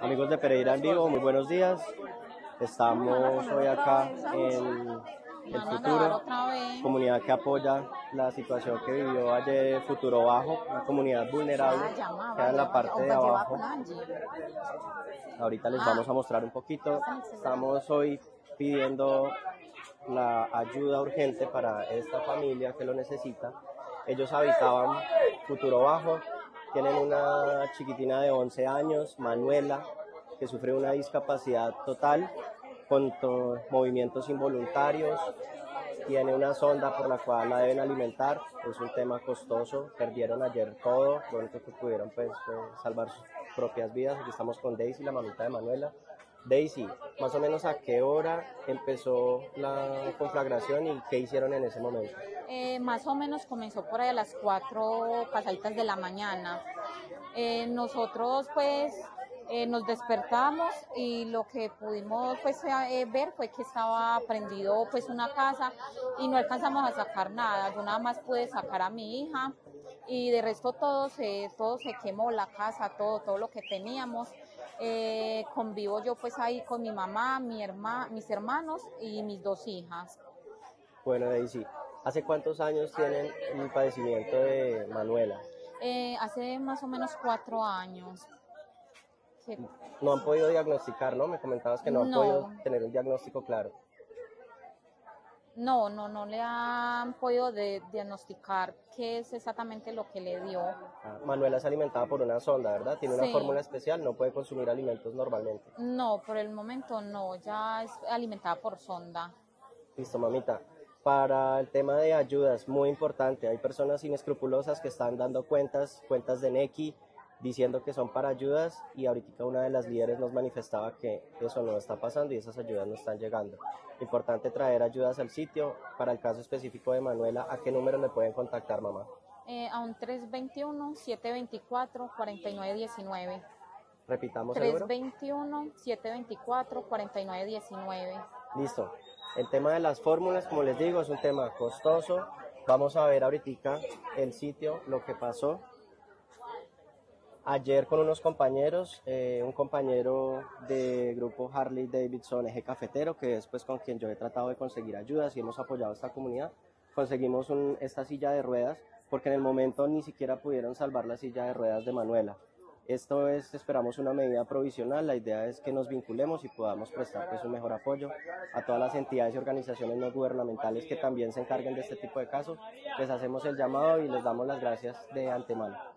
Amigos de Pereira en vivo, muy buenos días. Estamos hoy acá en el futuro, comunidad que apoya la situación que vivió ayer Futuro Bajo, una comunidad vulnerable que en la parte de abajo. Ahorita les vamos a mostrar un poquito. Estamos hoy pidiendo la ayuda urgente para esta familia que lo necesita. Ellos habitaban Futuro Bajo, tienen una chiquitina de 11 años, Manuela, que sufre una discapacidad total con movimientos involuntarios, tiene una sonda por la cual la deben alimentar, es un tema costoso, perdieron ayer todo, lo único que pudieron pues salvar sus propias vidas, aquí estamos con Daisy, la mamita de Manuela. Daisy, más o menos a qué hora empezó la conflagración y qué hicieron en ese momento? Eh, más o menos comenzó por ahí a las cuatro pasaditas de la mañana. Eh, nosotros pues eh, nos despertamos y lo que pudimos pues eh, ver fue que estaba prendido pues una casa y no alcanzamos a sacar nada. Yo nada más pude sacar a mi hija y de resto todo se, todo se quemó, la casa, todo, todo lo que teníamos. Eh, convivo yo pues ahí con mi mamá, mi herma, mis hermanos y mis dos hijas. Bueno, Daisy, ¿hace cuántos años tienen el padecimiento de Manuela? hace más o menos cuatro años. No han podido diagnosticar, ¿no? Me comentabas que no, han podido tener un diagnóstico claro. No, no, no le han podido diagnosticar qué es exactamente lo que le dio. Ah, Manuela es alimentada por una sonda, ¿verdad? Tiene una fórmula especial, no puede consumir alimentos normalmente. No, por el momento no, ya es alimentada por sonda. Listo, mamita. Para el tema de ayudas, muy importante, hay personas inescrupulosas que están dando cuentas, cuentas de Neki, diciendo que son para ayudas y ahorita una de las líderes nos manifestaba que eso no está pasando y esas ayudas no están llegando. Importante traer ayudas al sitio. Para el caso específico de Manuela, ¿a qué número le pueden contactar, mamá? Eh, a un 321-724-4919. Repitamos 321-724-4919. Listo. El tema de las fórmulas, como les digo, es un tema costoso. Vamos a ver ahorita el sitio, lo que pasó ayer con unos compañeros, eh, un compañero de grupo Harley Davidson Eje Cafetero, que es pues con quien yo he tratado de conseguir ayudas y hemos apoyado a esta comunidad, conseguimos esta silla de ruedas porque en el momento ni siquiera pudieron salvar la silla de ruedas de Manuela. Esto es, esperamos una medida provisional, la idea es que nos vinculemos y podamos prestar pues un mejor apoyo a todas las entidades y organizaciones no gubernamentales que también se encarguen de este tipo de casos. Les hacemos el llamado y les damos las gracias de antemano.